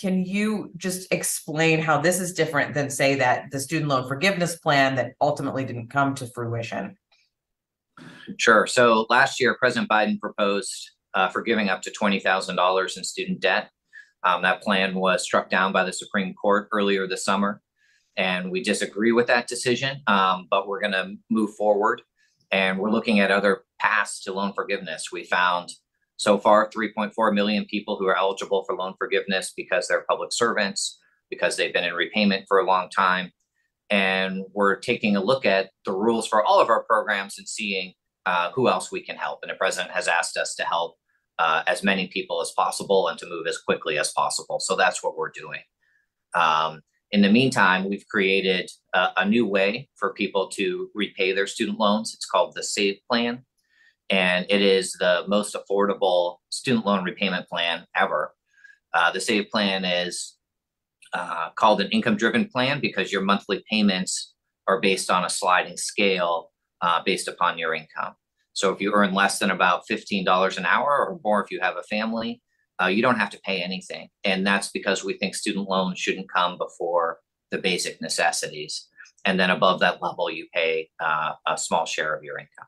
can you just explain how this is different than say that the student loan forgiveness plan that ultimately didn't come to fruition? Sure. So last year, President Biden proposed uh, forgiving up to twenty thousand dollars in student debt. Um, that plan was struck down by the Supreme Court earlier this summer, and we disagree with that decision. Um, but we're going to move forward, and we're looking at other paths to loan forgiveness. We found so far 3.4 million people who are eligible for loan forgiveness because they're public servants, because they've been in repayment for a long time. And we're taking a look at the rules for all of our programs and seeing uh, who else we can help. And the president has asked us to help uh, as many people as possible and to move as quickly as possible. So that's what we're doing. Um, in the meantime, we've created a, a new way for people to repay their student loans. It's called the SAVE Plan and it is the most affordable student loan repayment plan ever. Uh, the SAVE plan is uh, called an income-driven plan because your monthly payments are based on a sliding scale uh, based upon your income. So if you earn less than about fifteen dollars an hour or more if you have a family, uh, you don't have to pay anything. And that's because we think student loans shouldn't come before the basic necessities. And then above that level, you pay uh, a small share of your income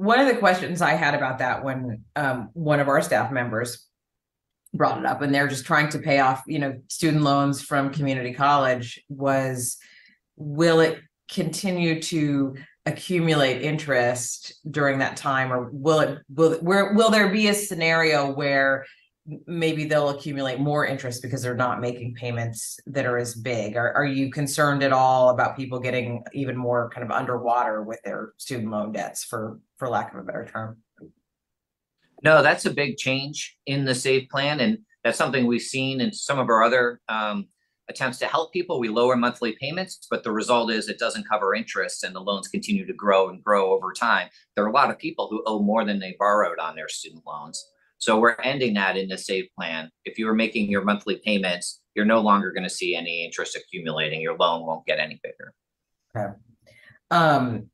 one of the questions I had about that when um, one of our staff members brought it up, and they're just trying to pay off, you know, student loans from community college, was will it continue to accumulate interest during that time, or will it will where will there be a scenario where maybe they'll accumulate more interest because they're not making payments that are as big. Are, are you concerned at all about people getting even more kind of underwater with their student loan debts for, for lack of a better term? No, that's a big change in the SAVE plan. And that's something we've seen in some of our other um, attempts to help people. We lower monthly payments, but the result is it doesn't cover interest and the loans continue to grow and grow over time. There are a lot of people who owe more than they borrowed on their student loans. So we're ending that in the SAVE plan. If you were making your monthly payments, you're no longer going to see any interest accumulating. Your loan won't get any bigger. Okay. Um,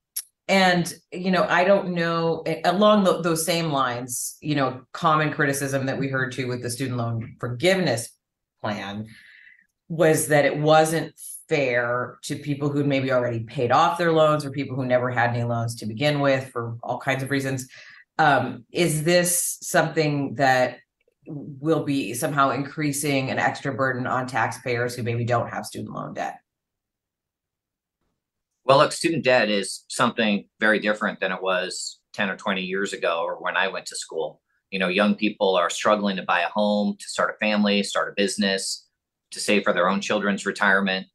and you know, I don't know along the, those same lines. You know, common criticism that we heard too with the student loan forgiveness plan was that it wasn't fair to people who maybe already paid off their loans or people who never had any loans to begin with for all kinds of reasons. Um, is this something that will be somehow increasing an extra burden on taxpayers who maybe don't have student loan debt? Well, look, student debt is something very different than it was 10 or 20 years ago or when I went to school. You know, young people are struggling to buy a home, to start a family, start a business, to save for their own children's retirement.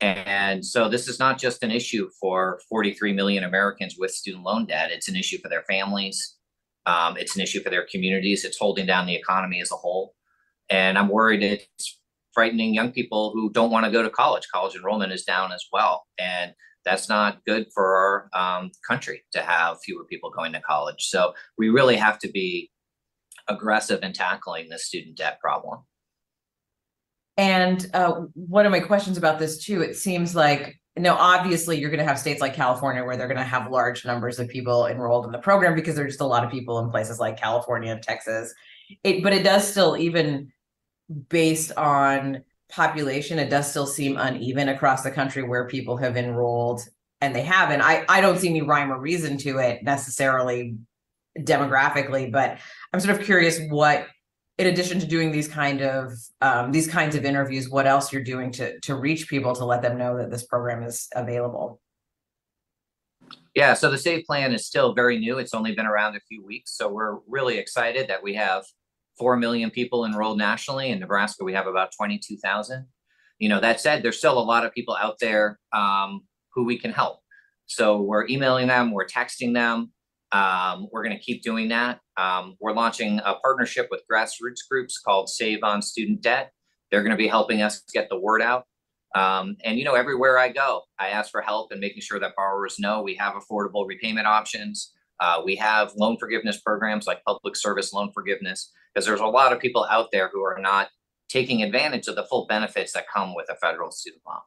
And so this is not just an issue for 43 million Americans with student loan debt. It's an issue for their families. Um, it's an issue for their communities. It's holding down the economy as a whole. And I'm worried it's frightening young people who don't want to go to college. College enrollment is down as well. And that's not good for our um, country to have fewer people going to college. So we really have to be aggressive in tackling the student debt problem. And uh, one of my questions about this too, it seems like now obviously you're going to have states like California where they're going to have large numbers of people enrolled in the program because there's just a lot of people in places like California and Texas. It, but it does still even based on population, it does still seem uneven across the country where people have enrolled and they haven't. I I don't see any rhyme or reason to it necessarily demographically, but I'm sort of curious what in addition to doing these kind of um, these kinds of interviews, what else you're doing to to reach people to let them know that this program is available? Yeah, so the SAVE plan is still very new. It's only been around a few weeks, so we're really excited that we have four million people enrolled nationally. In Nebraska, we have about twenty-two thousand. You know, that said, there's still a lot of people out there um, who we can help. So we're emailing them, we're texting them, um, we're going to keep doing that. Um, we're launching a partnership with grassroots groups called Save on Student Debt. They're going to be helping us get the word out. Um, and you know, everywhere I go, I ask for help and making sure that borrowers know we have affordable repayment options. Uh, we have loan forgiveness programs like public service loan forgiveness, because there's a lot of people out there who are not taking advantage of the full benefits that come with a federal student loan.